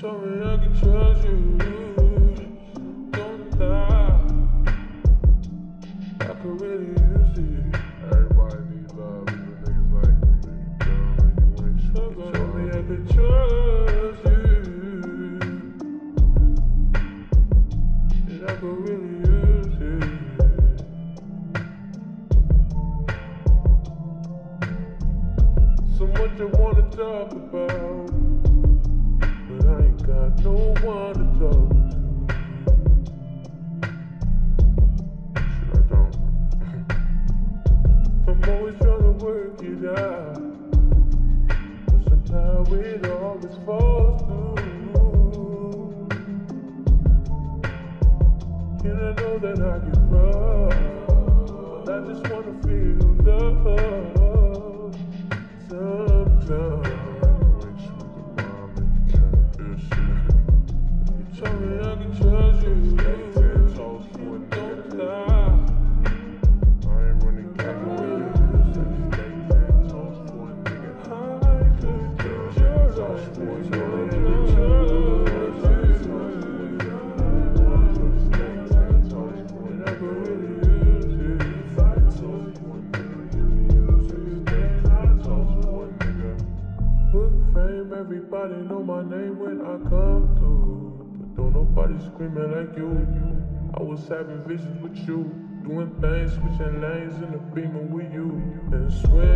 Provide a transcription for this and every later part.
Told me I can trust you. Don't lie. I could really use. Everybody need love, even niggas like me. You ain't shit. Told me I could trust you. And I could really. So much I wanna talk about, it. And I know that I but I just wanna feel love sometimes. Put fame, everybody know my name when I come through. But don't nobody screaming like you. I was having visions with you, doing things, switching lanes in the beamer with you, and swimming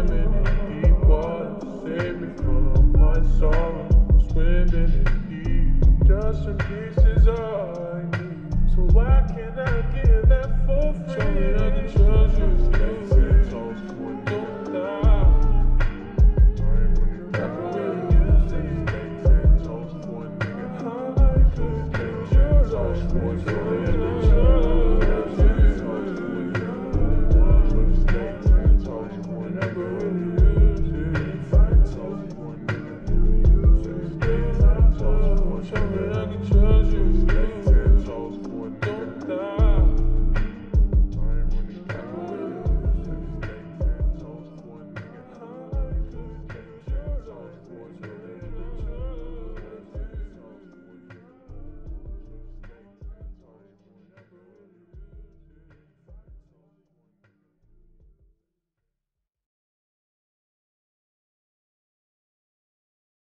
Whenever